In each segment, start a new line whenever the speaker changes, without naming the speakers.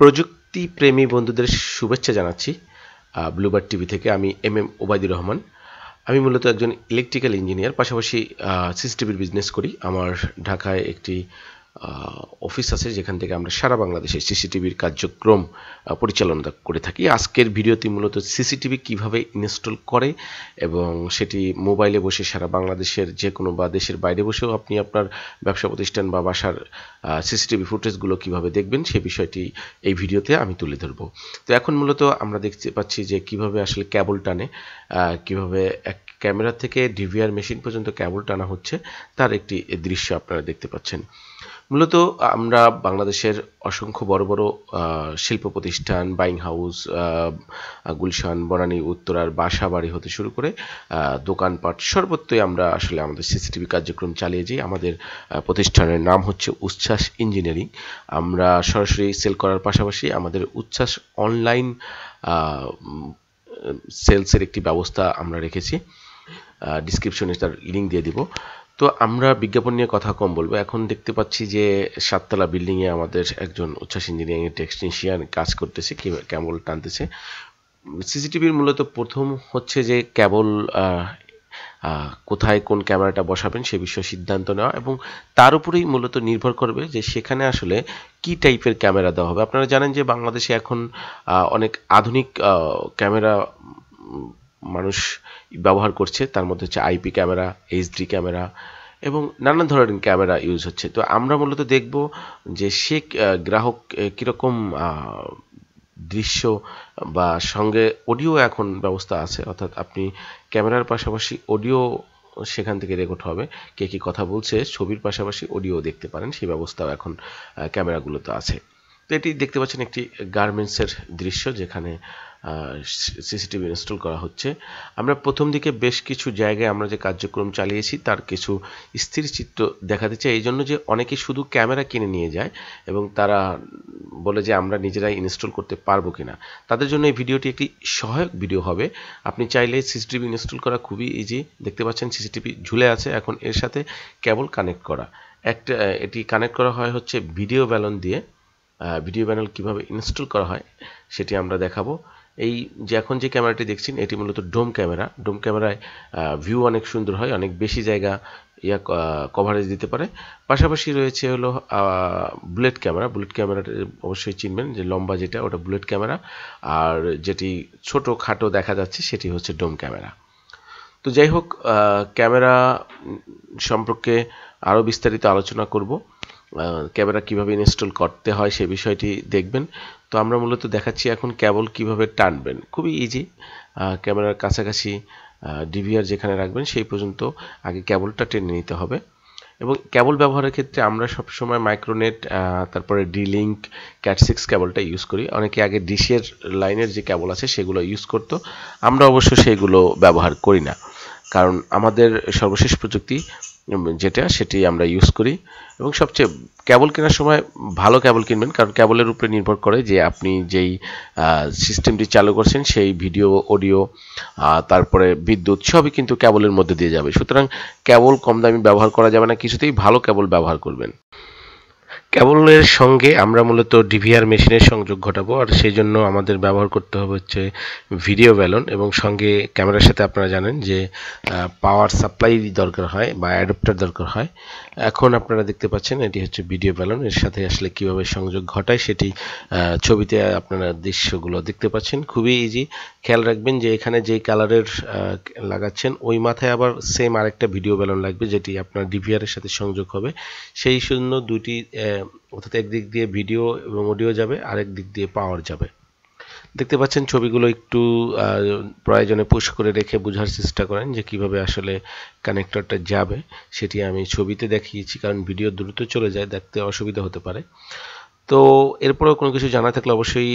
প্রযুক্তি প্রেমী বন্ধুদের শুভেচ্ছা জানাচ্ছি ব্লুবার টিভি থেকে। আমি এম এম ওবায়দুর রহমান। আমি মূলত একজন ইলেকট্রিক্যাল ইঞ্জিনিয়ার পাশাপাশি সিসিটিভির বিজনেস করি। আমার ঢাকায় একটি অফিস আছে যেখান থেকে আমরা সারা বাংলাদেশে সিসিটিভির কার্যক্রম পরিচালনা করে থাকি। আজকের ভিডিওটি মূলত সিসিটিভি কীভাবে ইনস্টল করে এবং সেটি মোবাইলে বসে সারা বাংলাদেশের যে কোনো বা দেশের বাইরে বসেও আপনি আপনার ব্যবসা প্রতিষ্ঠান বা বাসার সিসিটিভি ফুটেজগুলো কীভাবে দেখবেন সে বিষয়টি এই ভিডিওতে আমি তুলে ধরব। তো এখন মূলত আমরা দেখতে পাচ্ছি যে কীভাবে আসলে ক্যাবল টানে কীভাবে এক ক্যামেরা থেকে ডিভিআর মেশিন পর্যন্ত ক্যাবল টানা হচ্ছে, তার একটি দৃশ্য আপনারা দেখতে পাচ্ছেন। মূলত আমরা বাংলাদেশের অসংখ্য বড় বড় শিল্প প্রতিষ্ঠান বাইং হাউস গুলশান, বনানী, উত্তরার বাসা বাড়ি হতে শুরু করে দোকানপাট সর্বত্রই আমরা আসলে আমাদের সিসিটিভি কার্যক্রম চালিয়ে যাই। আমাদের প্রতিষ্ঠানের নাম হচ্ছে উচ্ছ্বাস ইঞ্জিনিয়ারিং। আমরা সরাসরি সেল করার পাশাপাশি আমাদের উচ্ছ্বাস অনলাইন সেলসের একটি ব্যবস্থা আমরা রেখেছি। ডিসক্রিপশনে তার লিঙ্ক দিয়ে দিব। তো আমরা বিজ্ঞাপন নিয়ে কথা কম বলব। এখন দেখতে পাচ্ছি যে সাততলা বিল্ডিংয়ে আমাদের একজন উচ্ছ্বাস ইঞ্জিনিয়ারিং টেকনিশিয়ান কাজ করতেছে কেবল টানতেছে। সিসিটিভির মূলত প্রথম হচ্ছে যে কেবল কোথায় কোন ক্যামেরাটা বসাবেন সে বিষয়ে সিদ্ধান্ত নেওয়া এবং তার উপরেই মূলত নির্ভর করবে যে সেখানে আসলে কি টাইপের ক্যামেরা দেওয়া হবে। আপনারা জানেন যে বাংলাদেশে এখন অনেক আধুনিক ক্যামেরা মানুষ ব্যবহার করছে, তার মধ্যে হচ্ছে আইপি ক্যামেরা এইচডি ক্যামেরা এবং নানান ধরনের ক্যামেরা ইউজ হচ্ছে। তো আমরা মূলত দেখব যে সে গ্রাহক কীরকম দৃশ্য বা সঙ্গে অডিও এখন ব্যবস্থা আছে, অর্থাৎ আপনি ক্যামেরার পাশাপাশি অডিও সেখান থেকে রেকর্ড হবে, কে কি কথা বলছে, ছবির পাশাপাশি অডিও দেখতে পারেন, সেই ব্যবস্থাও এখন ক্যামেরাগুলোতে আছে। এটি দেখতে পাচ্ছেন একটি গার্মেন্টসের দৃশ্য যেখানে সিসিটিভি ইনস্টল করা হচ্ছে। আমরা প্রথম দিকে বেশ কিছু জায়গায় আমরা যে কার্যক্রম চালিয়েছি তার কিছু স্থির চিত্র দেখাতে চাই। এই জন্য যে অনেকে শুধু ক্যামেরা কিনে নিয়ে যায় এবং তারা বলে যে আমরা নিজেরাই ইনস্টল করতে পারব কিনা। তাদের জন্য এই ভিডিওটি একটি সহায়ক ভিডিও হবে। আপনি চাইলে সিসিটিভি ইনস্টল করা খুবই ইজি দেখতে পাচ্ছেন সিসিটিভি ঝুলে আছে এখন এর সাথে কেবল কানেক্ট করা। একটা, এটি কানেক্ট করা হয় হচ্ছে ভিডিও ব্যালন দিয়ে। ভিডিও প্যানেল কীভাবে ইনস্টল করা হয়, সেটি আমরা দেখাবো। এই যে এখন যে ক্যামেরাটি দেখছেন, এটি মূলত ডোম ক্যামেরা ডোম ক্যামেরায় ভিউ অনেক সুন্দর হয়, অনেক বেশি জায়গা, ইয়া কভারেজ দিতে পারে। পাশাপাশি রয়েছে হলো বুলেট ক্যামেরা বুলেট ক্যামেরাটা অবশ্যই চিনবেন, যে লম্বা যেটা, ওটা বুলেট ক্যামেরা আর যেটি ছোট খাটো দেখা যাচ্ছে, সেটি হচ্ছে ডোম ক্যামেরা তো যাই হোক ক্যামেরা সম্পর্কে আরও বিস্তারিত আলোচনা করব। ক্যামেরা কীভাবে ইনস্টল করতে হয় সে বিষয়টি দেখবেন। তো আমরা মূলত দেখাচ্ছি এখন কেবল কীভাবে টানবেন। খুবই ইজি ক্যামেরার কাছাকাছি ডিভিআর যেখানে রাখবেন সেই পর্যন্ত আগে কেবলটা টেনে নিতে হবে। এবং কেবল ব্যবহারের ক্ষেত্রে আমরা সবসময় মাইক্রোনেট তারপরে ডি লিঙ্ক ক্যাট সিক্স কেবলটা ইউজ করি। অনেকে আগে ডিশের লাইনের যে কেবল আছে সেগুলো ইউজ করতো। আমরা অবশ্য সেগুলো ব্যবহার করি না। কারণ আমাদের সর্বশেষ প্রযুক্তি যেটা, সেটি আমরা ইউজ করি। এবং সবচেয়ে কেবল কেনার সময় ভালো কেবল কিনবেন, কারণ কেবলের উপরে নির্ভর করে যে আপনি যেই সিস্টেমটি চালু করছেন, সেই ভিডিও অডিও তারপরে বিদ্যুৎ, সবই কিন্তু কেবলের মধ্যে দিয়ে যাবে। সুতরাং কেবল কম দামি ব্যবহার করা যাবে না, কিছুতেই ভালো ক্যাবল ব্যবহার করবেন। কেবলের সঙ্গে আমরা মূলত ডিভিআর মেশিনের সংযোগ ঘটাবো, আর সেই জন্য আমাদের ব্যবহার করতে হবে হচ্ছে ভিডিও ব্যালন এবং সঙ্গে ক্যামেরার সাথে আপনারা জানেন যে পাওয়ার সাপ্লাই দরকার হয় বা অ্যাডপ্টার দরকার হয়। এখন আপনারা দেখতে পাচ্ছেন এটি হচ্ছে ভিডিও ব্যালন, এর সাথে আসলে কীভাবে সংযোগ ঘটায় সেটি ছবিতে আপনারা দৃশ্যগুলো দেখতে পাচ্ছেন। খুবই ইজি খেয়াল রাখবেন যে এখানে যেই কালারের লাগাচ্ছেন, ওই মাথায় আবার সেম আরেকটা ভিডিও ব্যালন লাগবে যেটি আপনার ডিভিআরের সাথে সংযোগ হবে। সেই জন্য দুটি অর্থাৎ একদিক দিয়ে ভিডিও এবং অডিও যাবে, আরেক দিক দিয়ে পাওয়ার যাবে। দেখতে পাচ্ছেন ছবিগুলো একটু প্রয়োজনে পুশ করে রেখে বোঝার চেষ্টা করেন যে কীভাবে আসলে কানেক্টরটা যাবে। সেটি আমি ছবিতে দেখিয়েছি, কারণ ভিডিও দ্রুত চলে যায়, দেখতে অসুবিধা হতে পারে। তো এরপরেও কোনো কিছু জানা থাকলে অবশ্যই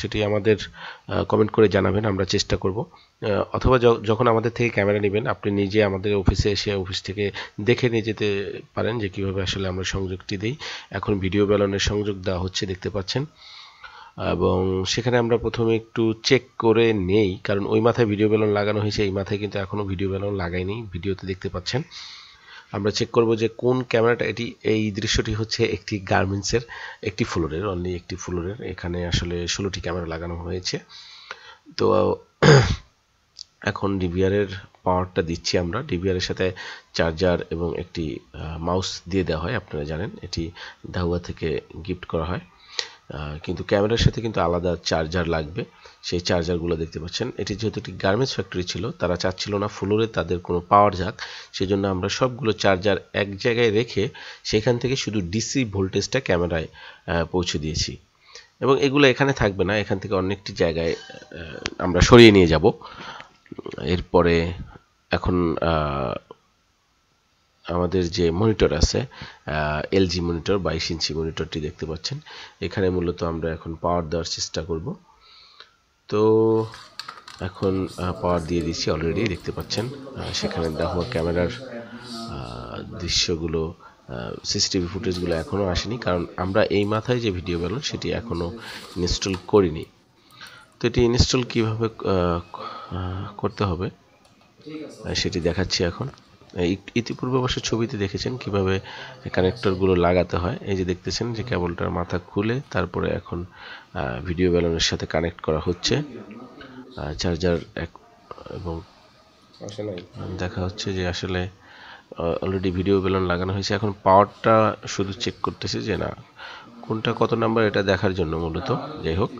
সেটি আমাদের কমেন্ট করে জানাবেন, আমরা চেষ্টা করব। অথবা যখন আমাদের থেকে ক্যামেরা নেবেন, আপনি নিজে আমাদের অফিসে এসে, অফিস থেকে দেখে নিয়ে যেতে পারেন যে কীভাবে আসলে আমরা সংযোগটি দিই। এখন ভিডিও ব্যালনের সংযোগ দেওয়া হচ্ছে, দেখতে পাচ্ছেন। এবং সেখানে আমরা প্রথমে একটু চেক করে নেই, কারণ ওই মাথায় ভিডিও ব্যালন লাগানো হয়েছে, এই মাথায় কিন্তু এখনও ভিডিও ব্যালন লাগাইনি ভিডিওতে দেখতে পাচ্ছেন। আমরা চেক করব যে কোন ক্যামেরাটা, এটি, এই দৃশ্যটি হচ্ছে একটি গার্মেন্টসের একটি ফ্লোরের অনলি একটি ফ্লোরের। এখানে আসলে ষোলোটি ক্যামেরা লাগানো হয়েছে। তো, এখন ডিভিআরের পাওয়ারটা দিচ্ছি আমরা। ডিভিআরের সাথে চার্জার এবং একটি মাউস দিয়ে দেওয়া হয়, আপনারা জানেন। এটি দাহুয়া থেকে গিফট করা হয়। কিন্তু ক্যামেরার সাথে কিন্তু আলাদা চার্জার লাগবে। সেই চার্জারগুলো দেখতে পাচ্ছেন। এটি যেহেতু একটি গার্মেন্টস ফ্যাক্টরি ছিল, তারা চাচ্ছিল না ফ্লোরে তাদের কোনো পাওয়ার যাক। সেজন্য আমরা সবগুলো চার্জার এক জায়গায় রেখে সেখান থেকে শুধু ডিসি ভোল্টেজটা ক্যামেরায় পৌঁছে দিয়েছি। এবং এগুলো এখানে থাকবে না। এখান থেকে অনেকটি জায়গায় আমরা সরিয়ে নিয়ে যাব। এরপরে এখন আমাদের যে মনিটর আছে এলজি মনিটর বাইশ ইঞ্চি মনিটরটি দেখতে পাচ্ছেন। এখানে মূলত আমরা এখন পাওয়ার দেওয়ার চেষ্টা করব। তো এখন পাওয়ার দিয়ে দিচ্ছি অলরেডি দেখতে পাচ্ছেন। সেখানে দেখো ক্যামেরার দৃশ্যগুলো সিসিটিভি ফুটেজগুলো এখনও আসেনি। কারণ আমরা এই মাথায় যে ভিডিও পেলাম সেটি এখনও ইনস্টল করিনি। তো এটি ইনস্টল কীভাবে করতে হবে সেটি দেখাচ্ছি এখন। ইতিপূর্বে অবশ্য ছবিতে দেখেছেন কীভাবে কানেক্টরগুলো লাগাতে হয়। এই যে দেখতেছেন যে কেবলটার মাথা খুলে তারপরে এখন ভিডিও ব্যালনের সাথে কানেক্ট করা হচ্ছে। চার্জার এক এবং দেখা হচ্ছে যে আসলে অলরেডি ভিডিও বেলন লাগানো হয়েছে। এখন পাওয়ারটা শুধু চেক করতেছে যে না কোনটা কত নাম্বার এটা দেখার জন্য মূলত। যাই হোক।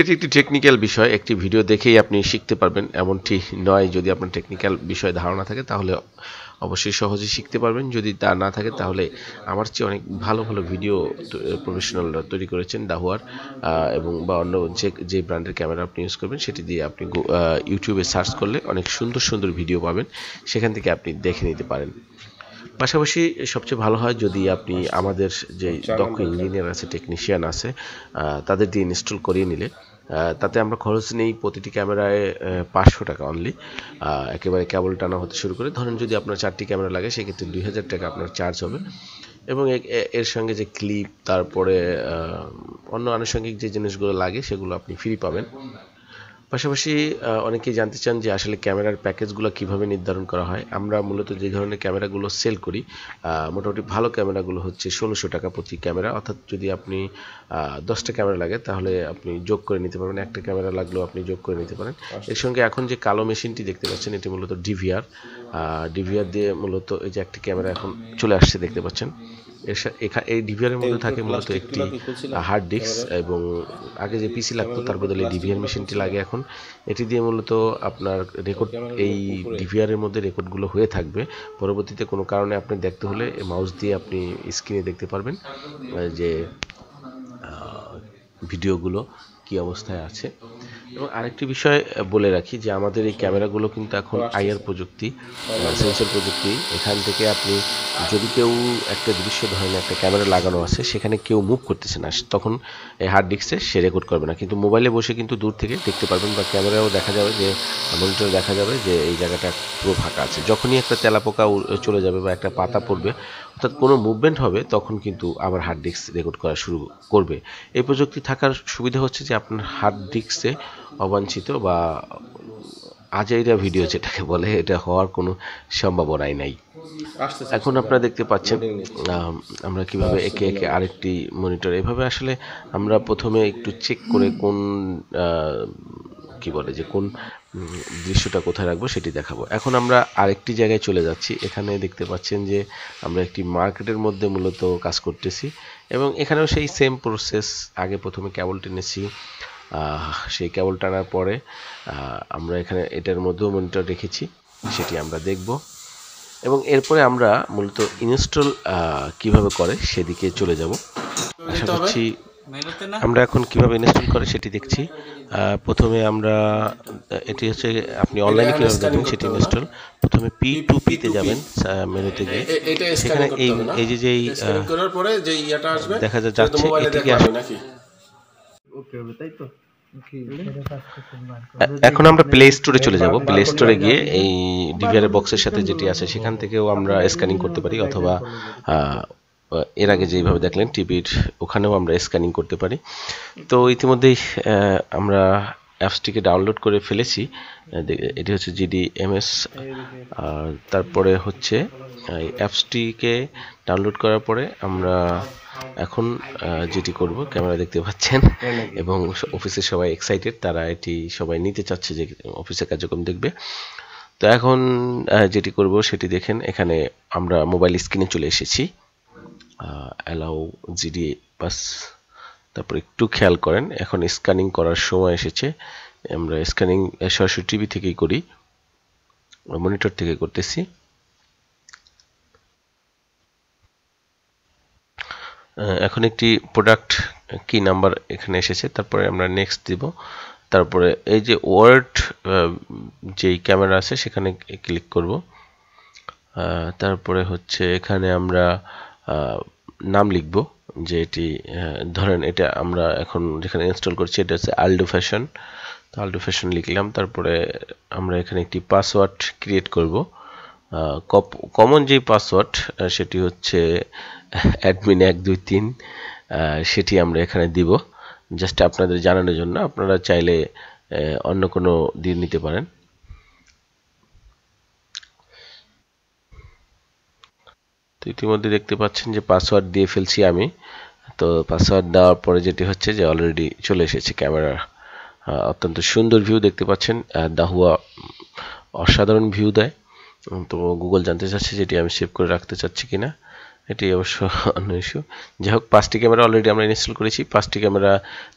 এটি একটি টেকনিক্যাল বিষয়, একটি ভিডিও দেখেই আপনি শিখতে পারবেন। এমনটি নয় যদি আপনার টেকনিক্যাল বিষয়ে ধারণা থাকে, তাহলে অবশ্যই সহজেই শিখতে পারবেন। যদি তা না থাকে, তাহলে আমার চেয়ে অনেক ভালো ভালো ভিডিও প্রফেশনালরা তৈরি করেছেন দাহুয়ার এবং বা অন্য যে যে ব্র্যান্ডের ক্যামেরা আপনি ইউজ করবেন, সেটি দিয়ে আপনি ইউটিউবে সার্চ করলে অনেক সুন্দর সুন্দর ভিডিও পাবেন। সেখান থেকে আপনি দেখে নিতে পারেন। পাশাপাশি সবচেয়ে ভালো হয় যদি আপনি আমাদের যে দক্ষ ইঞ্জিনিয়ার আছে টেকনিশিয়ান আছে তাদের দিয়ে ইনস্টল করিয়ে নিলে তাতে আমরা খরচ নেই প্রতিটি ক্যামেরায় পাঁচশো টাকা অনলি একেবারে কেবল টানা হতে শুরু করে ধরেন যদি আপনার চারটি ক্যামেরা লাগে সেক্ষেত্রে দুই হাজার টাকা আপনার চার্জ হবে। এবং এর সঙ্গে যে ক্লিপ তারপরে অন্য আনুষঙ্গিক যে জিনিসগুলো লাগে সেগুলো আপনি ফ্রি পাবেন। পাশাপাশি অনেকেই জানতে চান যে আসলে ক্যামেরার প্যাকেজগুলো কীভাবে নির্ধারণ করা হয়। আমরা মূলত যে ধরনের ক্যামেরাগুলো সেল করি মোটামুটি ভালো ক্যামেরাগুলো হচ্ছে ষোলোশো টাকা প্রতি ক্যামেরা। অর্থাৎ যদি আপনি দশটা ক্যামেরা লাগে তাহলে আপনি যোগ করে নিতে পারবেন। একটা ক্যামেরা লাগলেও আপনি যোগ করে নিতে পারেন। এর সঙ্গে এখন যে কালো মেশিনটি দেখতে পাচ্ছেন এটি মূলত ডিভিআর ডিভিআর দিয়ে মূলত এই যে একটি ক্যামেরা এখন চলে আসছে দেখতে পাচ্ছেন। এই ডিভিআর মধ্যে থাকে মূলত একটি হার্ড ডিস্ক এবং আগে যে পিসি লাগতো তার বদলে ডিভিআর মেশিনটি লাগে এখন। এটি দিয়ে মূলত আপনার রেকর্ড এই ডিভিআর এর মধ্যে রেকর্ডগুলো হয়ে থাকবে। পরবর্তীতে কোনো কারণে আপনি দেখতে হলে মাউস দিয়ে আপনি স্ক্রিনে দেখতে পারবেন যে ভিডিওগুলো কি অবস্থায় আছে। এবং আরেকটি বিষয় বলে রাখি যে আমাদের এই ক্যামেরাগুলো কিন্তু এখন আইআর প্রযুক্তি সেন্সর প্রযুক্তি। এখান থেকে আপনি যদি কেউ একটা দৃশ্য ধরেন একটা ক্যামেরা লাগানো আছে সেখানে কেউ মুভ করতেছে না। তখন এই হার্ড ডিস্কে সে রেকর্ড করবে না। কিন্তু মোবাইলে বসে কিন্তু দূর থেকে দেখতে পারবেন বা ক্যামেরাও দেখা যাবে যে মনিটরে দেখা যাবে যে এই জায়গাটা পুরো ফাঁকা আছে। যখনই একটা তেলাপোকা চলে যাবে বা একটা পাতা পড়বে অর্থাৎ কোনো মুভমেন্ট হবে তখন কিন্তু আবার হার্ড ডিস্ক রেকর্ড করা শুরু করবে। এই প্রযুক্তি থাকার সুবিধা হচ্ছে যে আপনার হার্ড ডিস্কে অবাঞ্ছিত বা আজাইরা ভিডিও যেটাকে বলে এটা হওয়ার কোনো সম্ভাবনাই নাই। এখন আপনারা দেখতে পাচ্ছেন আমরা কীভাবে একে একে আরেকটি মনিটর এভাবে আসলে আমরা প্রথমে একটু চেক করে কোন কি বলে যে কোন দৃশ্যটা কোথায় রাখব সেটি দেখাবো। এখন আমরা আরেকটি জায়গায় চলে যাচ্ছি এখানে দেখতে পাচ্ছেন যে আমরা একটি মার্কেটের মধ্যে মূলত কাজ করতেছি এবং এখানেও সেই সেম প্রসেস আগে প্রথমে কেবল টেনেছি সেই কেবল টানার পরে আমরা এখানে এটার মধ্যেও মনিটর রেখেছি সেটি আমরা দেখব। এবং এরপরে আমরা মূলত ইনস্টল কীভাবে করে সেদিকে চলে যাব। আশা করছি আমরা এখন কীভাবে ইনস্টল করে সেটি দেখছি। প্রথমে আমরা এটি হচ্ছে আপনি অনলাইনে কীভাবে দেখবেন সেটি ইনস্টল প্রথমে পি টু পিতে যাবেন মেনুতে গিয়ে। সেখানে এই এই যে যেই দেখা যাচ্ছে এটিকে আসলে তাই তো? এখন আমরা প্লে স্টোরে চলে যাব। প্লে স্টোরে গিয়ে এই ডিভিআর বক্সের সাথে যেটি আছে সেখান থেকেও আমরা স্ক্যানিং করতে পারি অথবা এর আগে যেভাবে দেখলেন টিভির ওখানেও আমরা স্ক্যানিং করতে পারি। তো ইতিমধ্যেই আমরা অ্যাপসটিকে ডাউনলোড করে ফেলেছি। এটি হচ্ছে জিডি এমএস আর তারপরে হচ্ছে এই অ্যাপসটিকে ডাউনলোড করার পরে আমরা এখন যেটি করব ক্যামেরা দেখতে পাচ্ছেন। এবং অফিসের সবাই এক্সাইটেড তারা এটি সবাই নিতে চাচ্ছে যে অফিসের কার্যক্রম দেখবে। তো এখন যেটি করব সেটি দেখেন এখানে আমরা মোবাইল স্ক্রিনে চলে এসেছি। অ্যালাউ জিডি বাস তারপর একটু খেয়াল করেন এখন স্ক্যানিং করার সময় এসেছে। আমরা স্ক্যানিং সরাসরি টিভি থেকেই করি মনিটর থেকে করতেছি। এখন একটি প্রোডাক্ট কি নাম্বার এখানে এসেছে, তারপরে আমরা নেক্সট দিব। তারপরে এই যে ওয়ার্ড যেই ক্যামেরা আছে, সেখানে ক্লিক করব। তারপরে হচ্ছে এখানে আমরা নাম লিখব, যে এটি ধরেন এটা আমরা এখন যেখানে ইনস্টল করছি, এটা হচ্ছে আলডো ফ্যাশন তো আলডো ফ্যাশন লিখলাম, তারপরে আমরা এখানে একটি পাসওয়ার্ড ক্রিয়েট করব। কমন যেই পাসওয়ার্ড সেটি হচ্ছে অ্যাডমিন এক দুই তিন সেটি আমরা এখানে দিব। জাস্ট আপনাদের জানানোর জন্য, আপনারা চাইলে অন্য কোনো দিয়ে নিতে পারেন। তো ইতিমধ্যে দেখতে পাচ্ছেন যে পাসওয়ার্ড দিয়ে ফেলছি আমি। তো পাসওয়ার্ড দেওয়ার পরে যেটি হচ্ছে যে অলরেডি চলে এসেছে ক্যামেরা অত্যন্ত সুন্দর ভিউ দেখতে পাচ্ছেন। দাহুয়া অসাধারণ ভিউ দেয়। তো গুগল জানতে চাচ্ছে যেটি আমি সেভ করে রাখতে চাচ্ছি কিনা, এটি অবশ্য অন্য ইস্যু যাই হোক, পাঁচটি ক্যামেরা অলরেডি আমরা ইনস্টল করেছি। পাঁচটি ক্যামেরা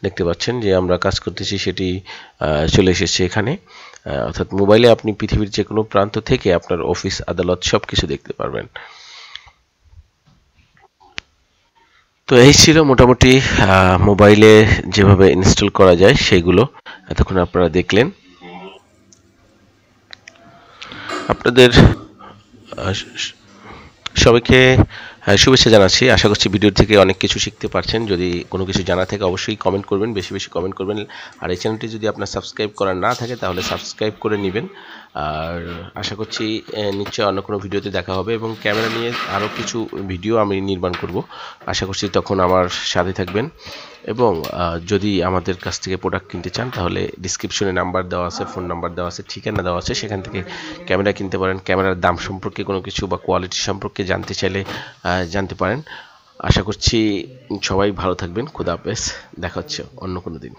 দেখতে পাচ্ছেন যে আমরা কাজ করতেছি, সেটি চলে এসেছে এখানে। অর্থাৎ মোবাইলে আপনি পৃথিবীর যে কোনো প্রান্ত থেকে আপনার অফিস আদালত সব কিছু দেখতে পারবেন। তো এই ছিল মোটামুটি মোবাইলে যেভাবে ইনস্টল করা যায়, সেগুলো এতক্ষণ আপনারা দেখলেন। আপনাদের সবাইকে শুভেচ্ছা জানাচ্ছি। আশা করছি ভিডিও থেকে অনেক কিছু শিখতে পারছেন। যদি কোনো কিছু জানা থাকে, অবশ্যই কমেন্ট করবেন, বেশি বেশি কমেন্ট করবেন। আর এই চ্যানেলটি যদি আপনার সাবস্ক্রাইব করা না থাকে, তাহলে সাবস্ক্রাইব করে নেবেন। আর আশা করছি নিশ্চয়ই অন্য কোনো ভিডিওতে দেখা হবে এবং ক্যামেরা নিয়ে আরও কিছু ভিডিও আমি নির্মাণ করব। আশা করছি তখন আমার সাথে থাকবেন। এবং যদি আমাদের কাছ থেকে প্রোডাক্ট কিনতে চান, তাহলে ডিসক্রিপশনে নাম্বার দেওয়া আছে ফোন নাম্বার দেওয়া আছে, ঠিকানা দেওয়া আছে। সেখান থেকে ক্যামেরা কিনতে পারেন। ক্যামেরার দাম সম্পর্কে কোনো কিছু বা কোয়ালিটি সম্পর্কে জানতে চাইলে জানতে পারেন। আশা করছি সবাই ভালো থাকবেন। খুদা হাফেজ। দেখা হচ্ছে অন্য কোনো দিন।